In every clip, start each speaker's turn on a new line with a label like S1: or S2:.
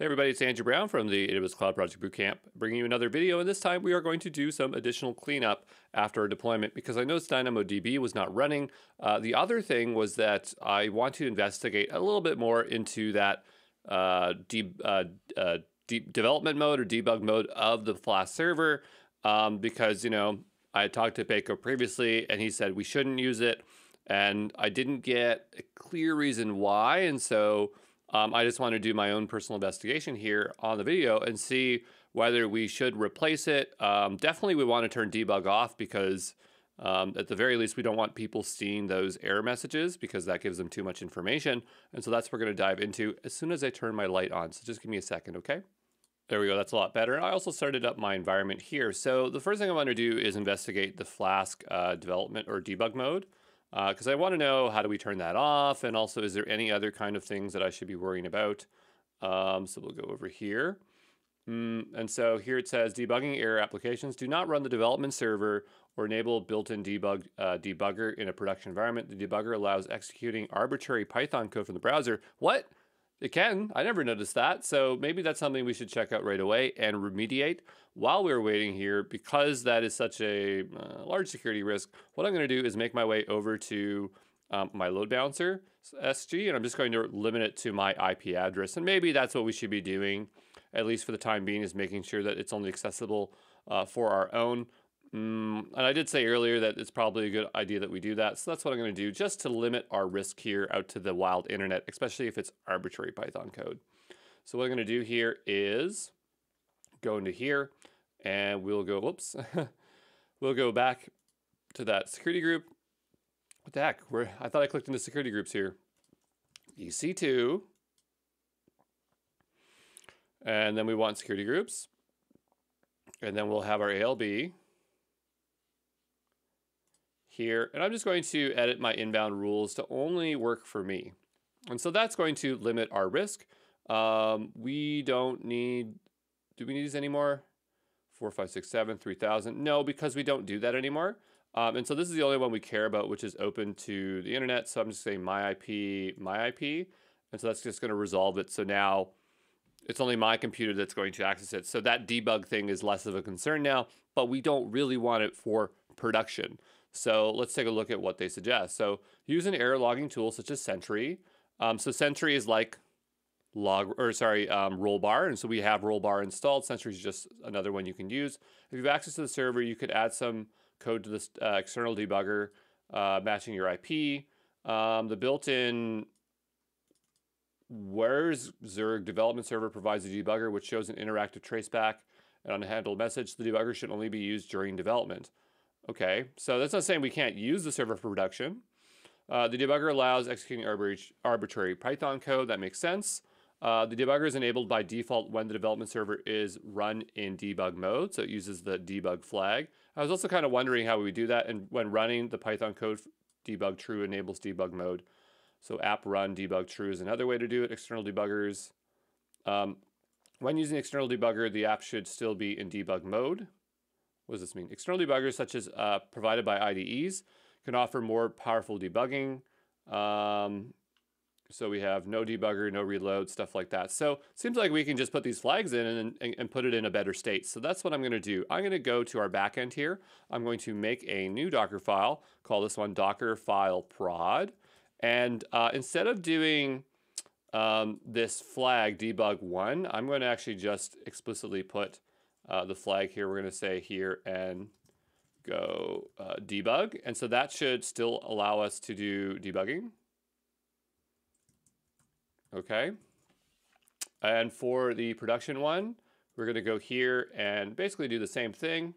S1: Hey everybody, it's Andrew Brown from the AWS Cloud Project Bootcamp, bringing you another video, and this time we are going to do some additional cleanup after a deployment because I noticed DynamoDB was not running. Uh, the other thing was that I want to investigate a little bit more into that uh, de uh, uh development mode or debug mode of the Flask server um, because, you know, I talked to Peko previously and he said we shouldn't use it, and I didn't get a clear reason why, and so um, I just want to do my own personal investigation here on the video and see whether we should replace it. Um, definitely, we want to turn debug off because um, at the very least, we don't want people seeing those error messages because that gives them too much information. And so that's what we're going to dive into as soon as I turn my light on. So just give me a second, okay? There we go, that's a lot better. I also started up my environment here. So the first thing I want to do is investigate the Flask uh, development or debug mode because uh, I want to know how do we turn that off, and also is there any other kind of things that I should be worrying about. Um, so we'll go over here. Mm, and so here it says debugging error applications do not run the development server or enable built-in debug uh, debugger in a production environment. The debugger allows executing arbitrary Python code from the browser. What? It can. I never noticed that. So maybe that's something we should check out right away and remediate while we're waiting here. Because that is such a uh, large security risk, what I'm going to do is make my way over to um, my load balancer SG, and I'm just going to limit it to my IP address. And maybe that's what we should be doing, at least for the time being, is making sure that it's only accessible uh, for our own Mm, and I did say earlier that it's probably a good idea that we do that. So that's what I'm going to do just to limit our risk here out to the wild internet, especially if it's arbitrary Python code. So what I'm going to do here is go into here and we'll go, whoops, we'll go back to that security group. What the heck? Where I thought I clicked into security groups here. EC2. And then we want security groups. And then we'll have our ALB here, and I'm just going to edit my inbound rules to only work for me. And so that's going to limit our risk. Um, we don't need, do we need these anymore? Four, five, six, seven, 3000. No, because we don't do that anymore. Um, and so this is the only one we care about, which is open to the internet. So I'm just saying my IP, my IP. And so that's just going to resolve it. So now it's only my computer that's going to access it. So that debug thing is less of a concern now, but we don't really want it for production. So let's take a look at what they suggest. So use an error logging tool such as Sentry. Um, so Sentry is like log or sorry um, rollbar, and so we have rollbar installed. Sentry is just another one you can use. If you have access to the server, you could add some code to this uh, external debugger uh, matching your IP. Um, the built-in Where's Zurg development server provides a debugger which shows an interactive traceback and unhandled message. The debugger should only be used during development. Okay, so that's not saying we can't use the server for production. Uh, the debugger allows executing arbitrary Python code. That makes sense. Uh, the debugger is enabled by default when the development server is run in debug mode, so it uses the debug flag. I was also kind of wondering how we would do that, and when running the Python code debug true enables debug mode. So app run debug true is another way to do it. External debuggers. Um, when using external debugger, the app should still be in debug mode. What does this mean? External debuggers, such as uh, provided by IDEs, can offer more powerful debugging. Um, so we have no debugger, no reload, stuff like that. So it seems like we can just put these flags in and, and, and put it in a better state. So that's what I'm going to do. I'm going to go to our backend here. I'm going to make a new Docker file, call this one Docker file prod. And uh, instead of doing um, this flag debug one, I'm going to actually just explicitly put uh, the flag here, we're going to say here and go uh, debug. And so that should still allow us to do debugging. Okay. And for the production one, we're going to go here and basically do the same thing.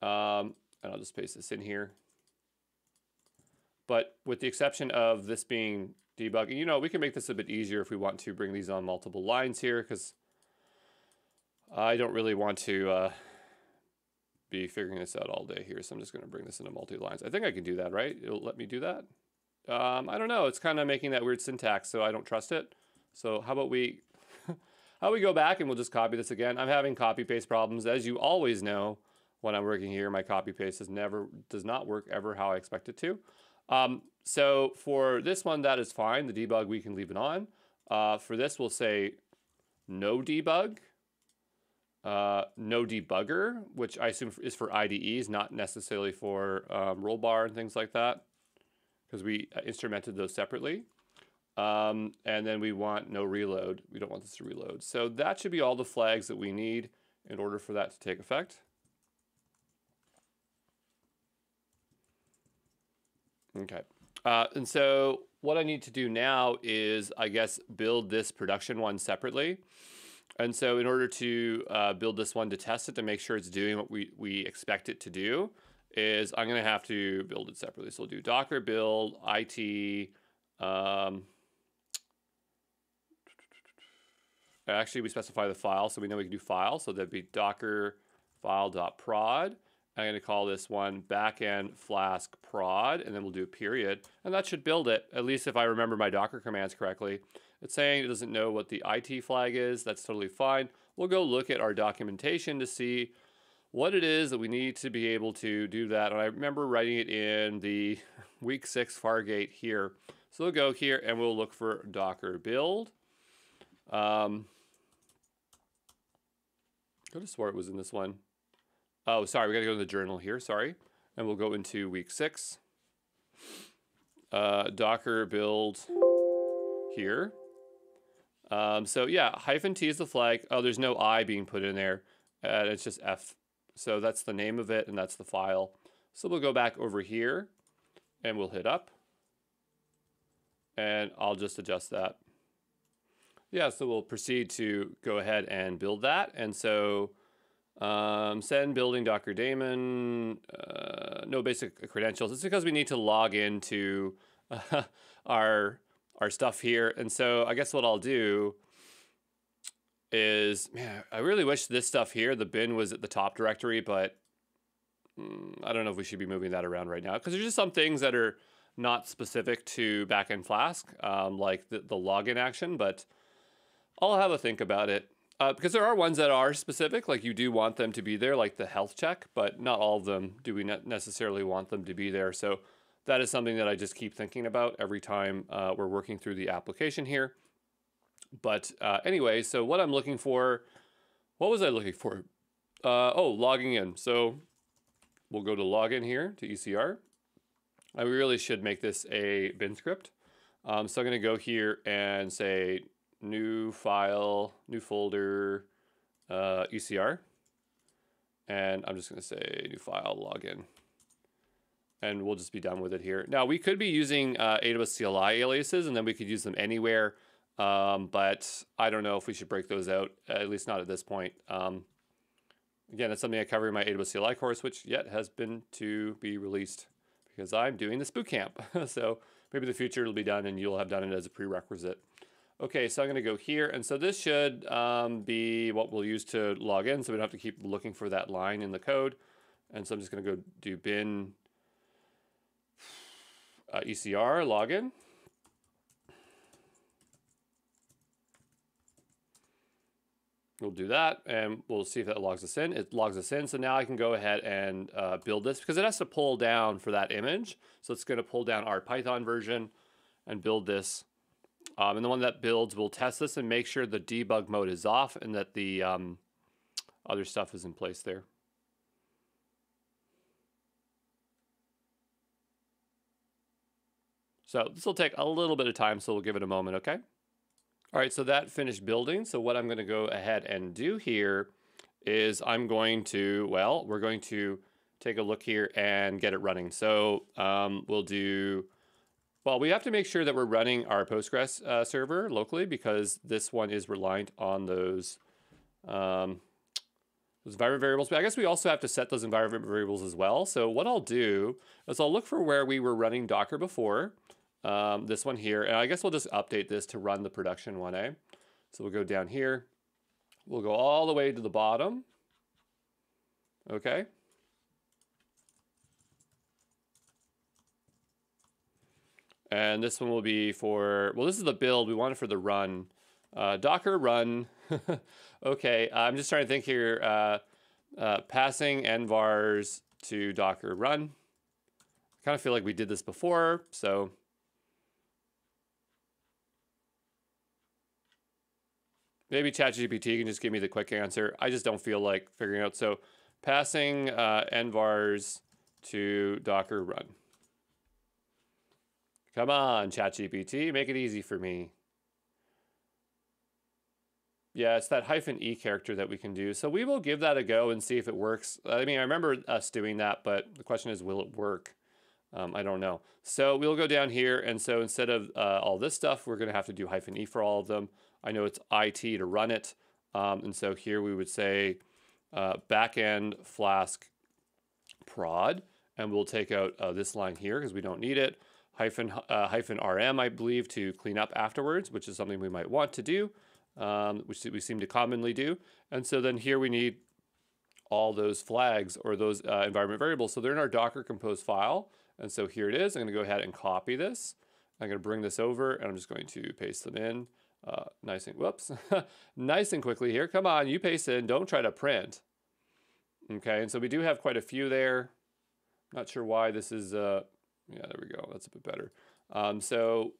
S1: Um, and I'll just paste this in here. But with the exception of this being debugging, you know, we can make this a bit easier if we want to bring these on multiple lines here because I don't really want to uh, be figuring this out all day here, so I'm just going to bring this into multi-lines. I think I can do that, right? It'll let me do that. Um, I don't know. It's kind of making that weird syntax, so I don't trust it. So how about we, how we go back and we'll just copy this again. I'm having copy paste problems, as you always know. When I'm working here, my copy paste does never does not work ever how I expect it to. Um, so for this one, that is fine. The debug we can leave it on. Uh, for this, we'll say no debug, uh, no debugger, which I assume is for IDEs, not necessarily for um, rollbar and things like that, because we uh, instrumented those separately. Um, and then we want no reload. We don't want this to reload. So that should be all the flags that we need in order for that to take effect. Okay. Uh, and so what I need to do now is, I guess, build this production one separately. And so in order to uh, build this one to test it to make sure it's doing what we, we expect it to do is I'm going to have to build it separately. So we'll do docker build it. Um, actually, we specify the file, so we know we can do file. So that'd be docker file.prod. I'm going to call this one backend flask prod, and then we'll do a period. And that should build it, at least if I remember my Docker commands correctly. It's saying it doesn't know what the IT flag is. That's totally fine. We'll go look at our documentation to see what it is that we need to be able to do that. And I remember writing it in the week six Fargate here. So we'll go here and we'll look for Docker build. Um, could have swore it was in this one. Oh, sorry, we got to go to the journal here. Sorry. And we'll go into week six. Uh, Docker build here. Um, so yeah, hyphen T is the flag. Oh, there's no I being put in there. And it's just F. So that's the name of it and that's the file. So we'll go back over here and we'll hit up. And I'll just adjust that. Yeah, so we'll proceed to go ahead and build that. And so um, send building Docker daemon, uh, no basic credentials. It's because we need to log into uh, our our stuff here. And so I guess what I'll do is, man, I really wish this stuff here, the bin was at the top directory, but mm, I don't know if we should be moving that around right now because there's just some things that are not specific to backend Flask, um, like the, the login action, but I'll have a think about it. Uh, because there are ones that are specific, like you do want them to be there, like the health check, but not all of them do we necessarily want them to be there. So that is something that I just keep thinking about every time uh, we're working through the application here. But uh, anyway, so what I'm looking for, what was I looking for? Uh, oh, logging in. So we'll go to login here to ECR. I really should make this a bin script. Um, so I'm going to go here and say new file, new folder, uh, ECR. And I'm just going to say new file login and we'll just be done with it here. Now we could be using uh, AWS CLI aliases and then we could use them anywhere. Um, but I don't know if we should break those out, at least not at this point. Um, again, it's something I cover in my AWS CLI course, which yet has been to be released because I'm doing this boot camp. so maybe the future it'll be done and you'll have done it as a prerequisite. Okay, so I'm going to go here. And so this should um, be what we'll use to log in. So we don't have to keep looking for that line in the code. And so I'm just going to go do bin uh, ECR login. We'll do that and we'll see if that logs us in. It logs us in. So now I can go ahead and uh, build this because it has to pull down for that image. So it's going to pull down our Python version and build this. Um, and the one that builds will test this and make sure the debug mode is off and that the um, other stuff is in place there. So this will take a little bit of time, so we'll give it a moment, okay? All right, so that finished building. So what I'm gonna go ahead and do here is I'm going to, well, we're going to take a look here and get it running. So um, we'll do, well, we have to make sure that we're running our Postgres uh, server locally because this one is reliant on those, um, those environment variables. But I guess we also have to set those environment variables as well. So what I'll do is I'll look for where we were running Docker before um, this one here. And I guess we'll just update this to run the production 1A. So we'll go down here. We'll go all the way to the bottom. Okay. And this one will be for, well, this is the build. We want it for the run. Uh, Docker run. okay, I'm just trying to think here. Uh, uh, passing env vars to Docker run. I kind of feel like we did this before, so Maybe ChatGPT can just give me the quick answer. I just don't feel like figuring out. So passing uh, env vars to Docker run. Come on, ChatGPT, make it easy for me. Yeah, it's that hyphen E character that we can do. So we will give that a go and see if it works. I mean, I remember us doing that, but the question is, will it work? Um, I don't know. So we'll go down here. And so instead of uh, all this stuff, we're going to have to do hyphen E for all of them. I know it's IT to run it. Um, and so here we would say uh, backend flask prod. And we'll take out uh, this line here because we don't need it. Hyphen, uh, hyphen RM, I believe, to clean up afterwards, which is something we might want to do um, which we seem to commonly do. And so then here we need all those flags or those uh, environment variables. So they're in our Docker compose file. And so here it is. I'm going to go ahead and copy this. I'm going to bring this over and I'm just going to paste them in. Uh, nice and whoops, nice and quickly here. Come on, you paste in. Don't try to print. Okay, and so we do have quite a few there. Not sure why this is. Uh, yeah, there we go. That's a bit better. Um, so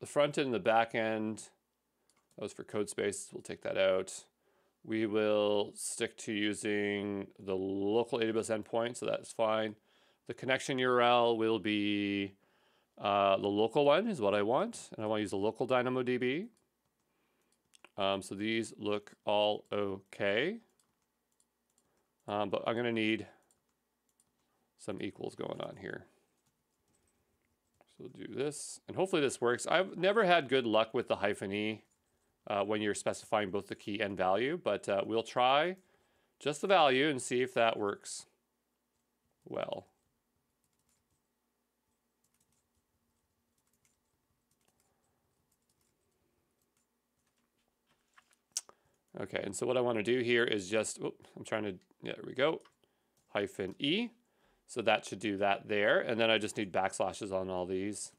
S1: the front end and the back end that was for code space. We'll take that out. We will stick to using the local AWS endpoint, so that's fine. The connection URL will be uh, the local one is what I want, and I want to use the local DynamoDB. Um, so these look all okay. Um, but I'm going to need some equals going on here. So we'll do this, and hopefully this works. I've never had good luck with the hyphen E uh, when you're specifying both the key and value, but uh, we'll try just the value and see if that works well. Okay, and so what I want to do here is just, oh, I'm trying to, yeah, there we go, hyphen E. So that should do that there. And then I just need backslashes on all these.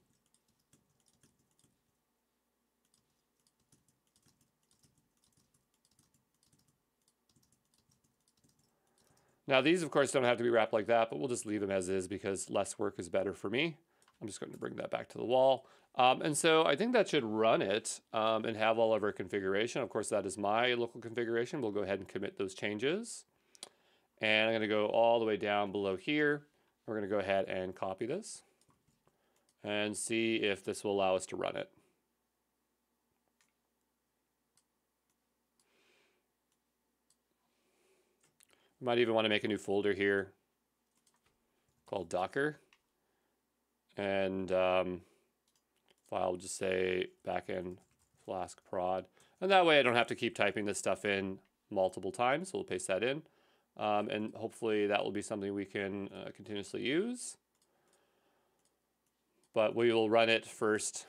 S1: Now these, of course, don't have to be wrapped like that, but we'll just leave them as is because less work is better for me. I'm just going to bring that back to the wall. Um, and so I think that should run it um, and have all of our configuration. Of course, that is my local configuration. We'll go ahead and commit those changes. And I'm going to go all the way down below here. We're going to go ahead and copy this and see if this will allow us to run it. We Might even want to make a new folder here called Docker. And um, file just say backend flask prod. And that way I don't have to keep typing this stuff in multiple times. So we'll paste that in. Um, and hopefully that will be something we can uh, continuously use. But we will run it first.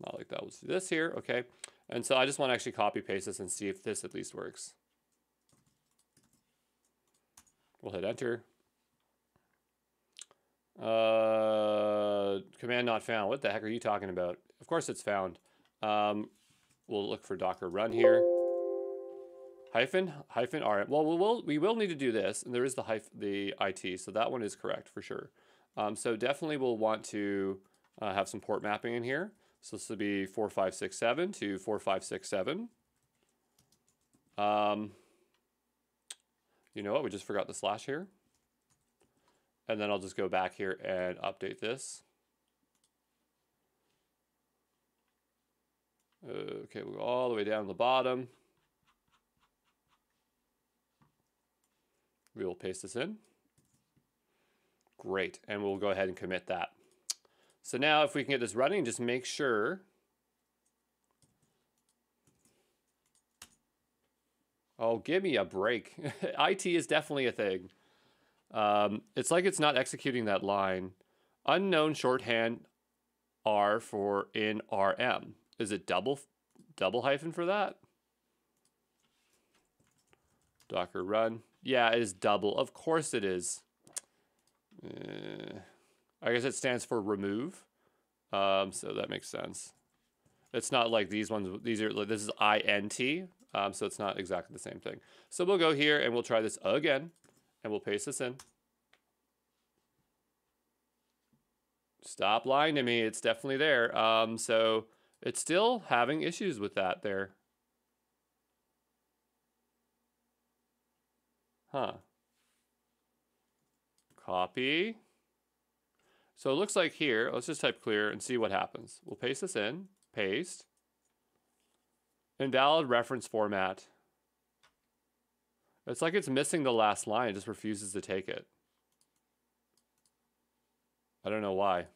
S1: Not like that. We'll do this here. Okay. And so I just want to actually copy paste this and see if this at least works. We'll hit enter. Uh, command not found. What the heck are you talking about? Of course it's found. Um, we'll look for Docker run here. Hyphen, hyphen all right. Well, we will, we will need to do this, and there is the hyphen, the IT, so that one is correct for sure. Um, so definitely we'll want to uh, have some port mapping in here. So this will be 4567 to 4567. Um, you know what, we just forgot the slash here. And then I'll just go back here and update this. Okay, we'll go all the way down to the bottom. We will paste this in. Great, and we'll go ahead and commit that. So now if we can get this running, just make sure Oh, give me a break. IT is definitely a thing. Um, it's like it's not executing that line. Unknown shorthand R for in RM. Is it double double hyphen for that? Docker run. Yeah, it is double. Of course it is. Uh, I guess it stands for remove. Um, so that makes sense. It's not like these ones. These are this is INT. Um, so it's not exactly the same thing. So we'll go here and we'll try this again and we'll paste this in. Stop lying to me. It's definitely there. Um, so It's still having issues with that there. Huh. Copy. So it looks like here, let's just type clear and see what happens. We'll paste this in, paste. Invalid reference format. It's like it's missing the last line, it just refuses to take it. I don't know why.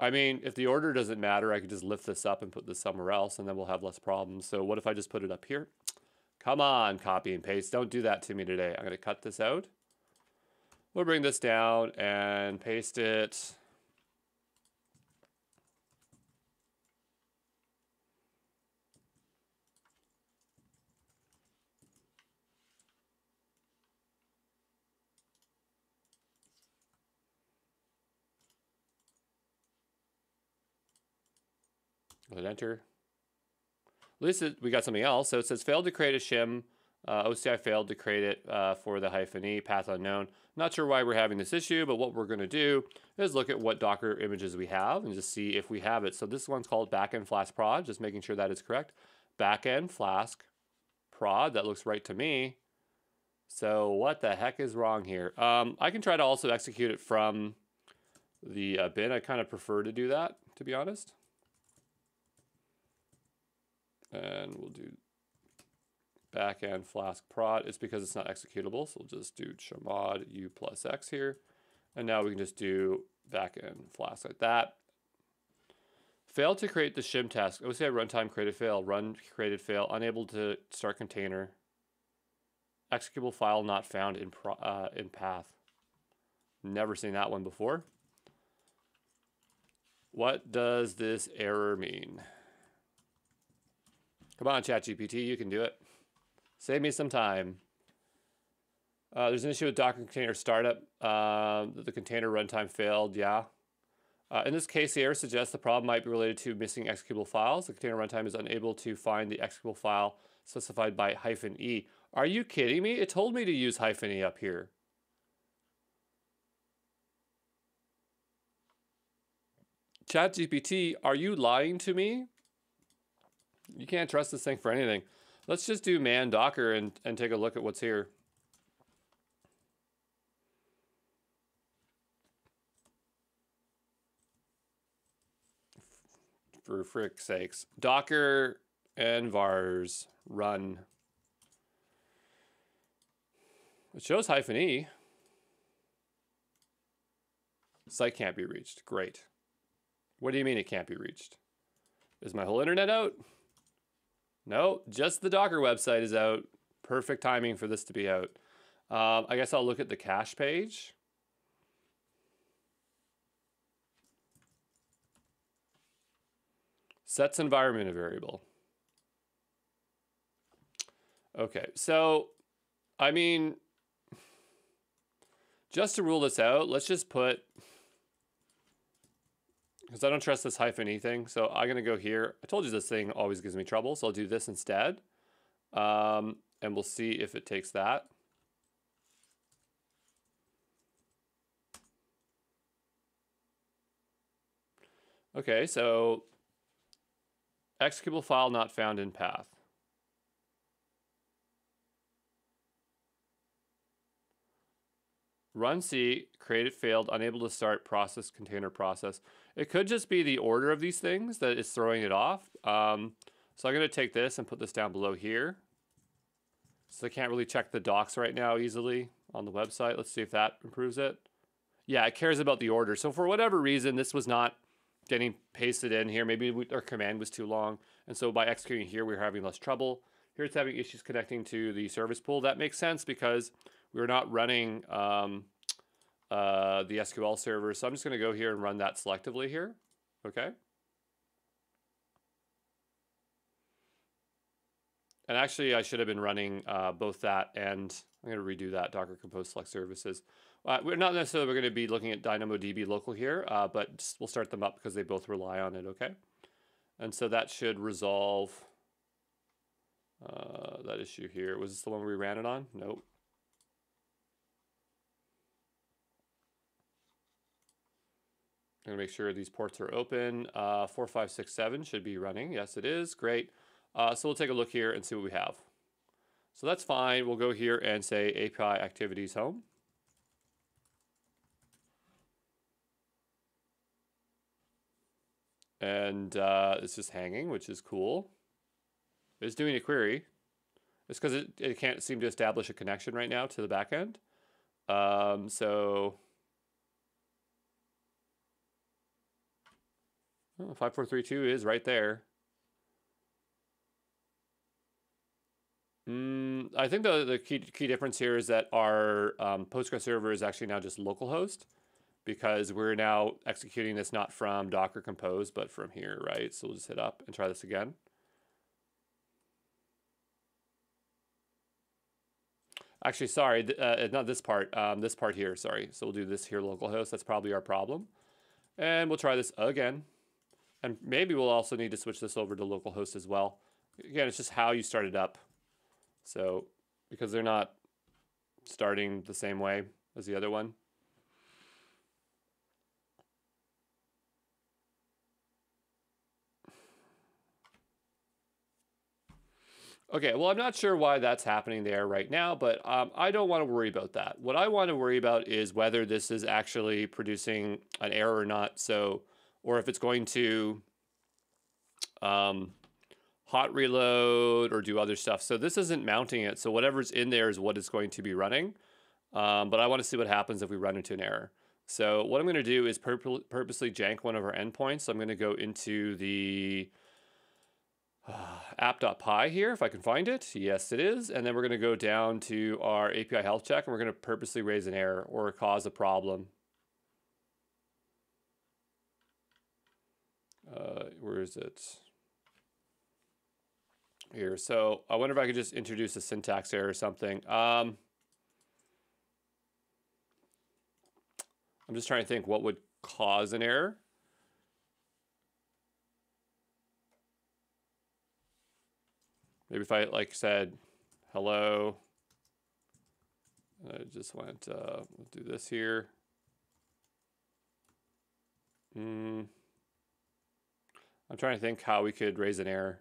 S1: I mean, if the order doesn't matter, I could just lift this up and put this somewhere else and then we'll have less problems. So what if I just put it up here? Come on, copy and paste. Don't do that to me today. I'm going to cut this out. We'll bring this down and paste it. Let enter. At least it, we got something else. So it says failed to create a shim. Uh, OCI failed to create it uh, for the hyphen E, path unknown. Not sure why we're having this issue, but what we're going to do is look at what Docker images we have and just see if we have it. So this one's called backend flask prod, just making sure that is correct. Backend flask prod, that looks right to me. So what the heck is wrong here? Um, I can try to also execute it from the uh, bin. I kind of prefer to do that, to be honest. And we'll do backend flask prod. It's because it's not executable. So we'll just do chmod u plus x here. And now we can just do backend flask like that. Failed to create the shim task. OCI runtime created fail. Run created fail. Unable to start container. Executable file not found in pro, uh, in path. Never seen that one before. What does this error mean? Come on, ChatGPT, you can do it. Save me some time. Uh, there's an issue with Docker container startup. Uh, the container runtime failed, yeah. Uh, in this case, the error suggests the problem might be related to missing executable files. The container runtime is unable to find the executable file specified by hyphen E. Are you kidding me? It told me to use hyphen E up here. ChatGPT, are you lying to me? You can't trust this thing for anything. Let's just do man docker and, and take a look at what's here. For frick's sakes. Docker and vars run. It shows hyphen E. Site can't be reached. Great. What do you mean it can't be reached? Is my whole internet out? No, just the Docker website is out. Perfect timing for this to be out. Um, I guess I'll look at the cache page. Sets environment a variable. Okay, so, I mean, just to rule this out, let's just put because I don't trust this hyphen E thing. So I'm going to go here. I told you this thing always gives me trouble, so I'll do this instead. Um, and we'll see if it takes that. Okay, so executable file not found in path. runc, created failed, unable to start process container process. It could just be the order of these things that is throwing it off. Um, so I'm going to take this and put this down below here. So I can't really check the docs right now easily on the website. Let's see if that improves it. Yeah, it cares about the order. So for whatever reason, this was not getting pasted in here. Maybe we, our command was too long. And so by executing here, we are having less trouble. Here it's having issues connecting to the service pool. That makes sense because we're not running um, uh, the SQL server. So I'm just going to go here and run that selectively here. Okay. And actually, I should have been running uh, both that and I'm going to redo that Docker Compose Select Services. Uh, we're not necessarily going to be looking at DynamoDB local here, uh, but we'll start them up because they both rely on it, okay? And so that should resolve uh, that issue here. Was this the one we ran it on? Nope. Gonna make sure these ports are open. Uh, four, five, six, seven should be running. Yes, it is. Great. Uh, so we'll take a look here and see what we have. So that's fine. We'll go here and say API activities home. And uh, it's just hanging, which is cool. It's doing a query. It's because it, it can't seem to establish a connection right now to the backend. Um, so oh, 5432 is right there. Mm, I think the, the key, key difference here is that our um, Postgres server is actually now just localhost because we're now executing this not from Docker Compose, but from here, right? So we'll just hit up and try this again. Actually, sorry, uh, not this part, um, this part here, sorry. So we'll do this here localhost. That's probably our problem. And we'll try this again. And maybe we'll also need to switch this over to localhost as well. Again, it's just how you start it up. So because they're not starting the same way as the other one. Okay, well, I'm not sure why that's happening there right now, but um, I don't want to worry about that. What I want to worry about is whether this is actually producing an error or not. So, or if it's going to um, hot reload or do other stuff. So this isn't mounting it. So whatever's in there is what it's going to be running. Um, but I want to see what happens if we run into an error. So what I'm going to do is pur purposely jank one of our endpoints. So I'm going to go into the uh, app.py here, if I can find it. Yes, it is. And then we're going to go down to our API health check, and we're going to purposely raise an error or cause a problem. Uh, where is it? Here, so I wonder if I could just introduce a syntax error or something. Um, I'm just trying to think what would cause an error. Maybe if I like said, hello, I just went, uh, we'll do this here. Mm. I'm trying to think how we could raise an error.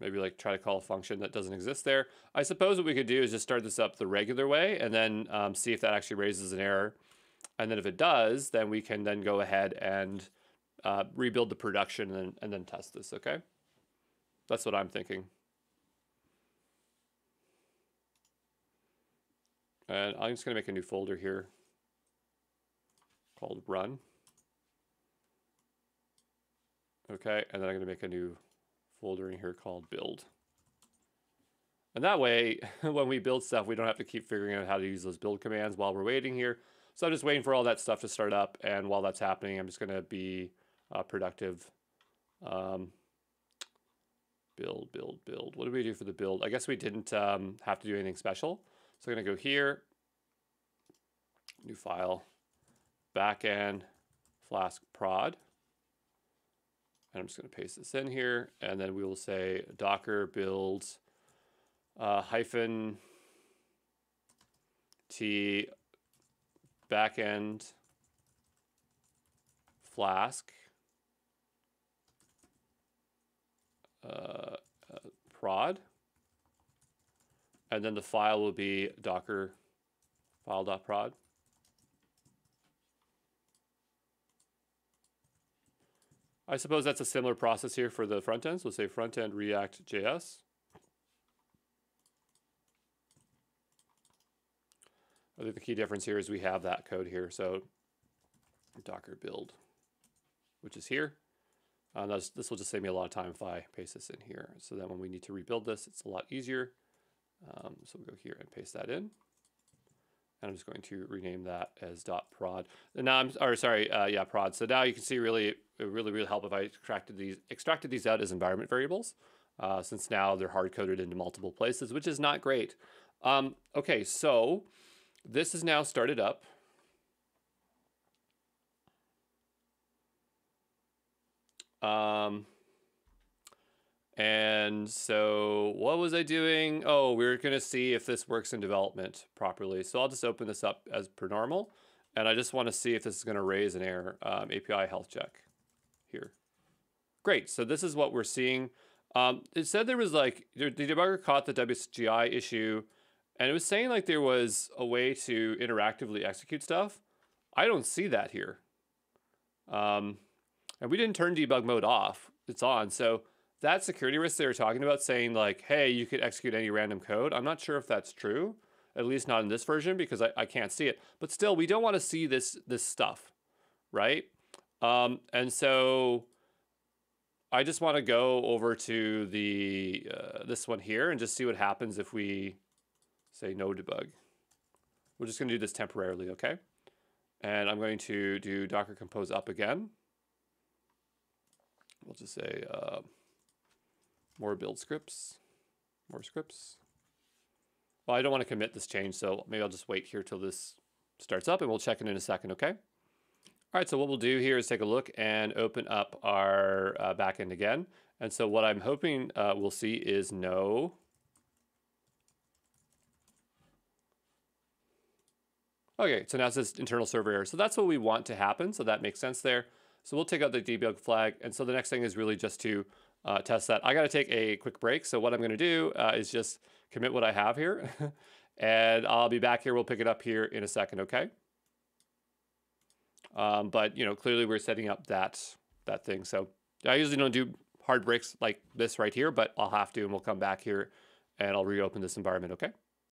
S1: Maybe like try to call a function that doesn't exist there. I suppose what we could do is just start this up the regular way and then um, see if that actually raises an error. And then if it does, then we can then go ahead and uh, rebuild the production and, and then test this, okay? That's what I'm thinking. And I'm just going to make a new folder here called run. Okay, and then I'm going to make a new folder in here called build. And that way, when we build stuff, we don't have to keep figuring out how to use those build commands while we're waiting here. So I'm just waiting for all that stuff to start up. And while that's happening, I'm just going to be uh, productive. Um, build, build, build. What did we do for the build? I guess we didn't um, have to do anything special. So I'm going to go here, new file, backend, flask prod. And I'm just going to paste this in here. And then we will say docker build uh, hyphen t backend Flask uh, uh, prod. And then the file will be docker file.prod. I suppose that's a similar process here for the front end. So we'll say front end React JS. I think the key difference here is we have that code here. So Docker build, which is here. Uh, this will just save me a lot of time if I paste this in here. So that when we need to rebuild this, it's a lot easier. Um, so we'll go here and paste that in. And I'm just going to rename that as dot prod. And now I'm, or sorry, uh, yeah, prod. So now you can see really, it really, really help if I extracted these, extracted these out as environment variables, uh, since now they're hard coded into multiple places, which is not great. Um, okay, so this is now started up. Um, And so what was I doing? Oh, we are going to see if this works in development properly. So I'll just open this up as per normal. And I just want to see if this is going to raise an error. Um, API health check here. Great. So this is what we're seeing. Um, it said there was like, the debugger caught the WSGI issue and it was saying like there was a way to interactively execute stuff. I don't see that here. Um, and we didn't turn debug mode off. It's on. So that security risk they were talking about saying like, hey, you could execute any random code. I'm not sure if that's true, at least not in this version because I, I can't see it. But still, we don't want to see this this stuff, right? Um, and so I just want to go over to the uh, this one here and just see what happens if we say no debug. We're just going to do this temporarily, okay? And I'm going to do docker compose up again. We'll just say uh, more build scripts, more scripts. Well, I don't want to commit this change, so maybe I'll just wait here till this starts up and we'll check it in a second, okay? All right, so what we'll do here is take a look and open up our uh, backend again. And so what I'm hoping uh, we'll see is no Okay, so now it says internal server error. So that's what we want to happen. So that makes sense there. So we'll take out the debug flag. And so the next thing is really just to uh, test that. I got to take a quick break. So what I'm going to do uh, is just commit what I have here. and I'll be back here. We'll pick it up here in a second, okay? Um, but, you know, clearly we're setting up that, that thing. So I usually don't do hard breaks like this right here, but I'll have to, and we'll come back here and I'll reopen this environment, okay?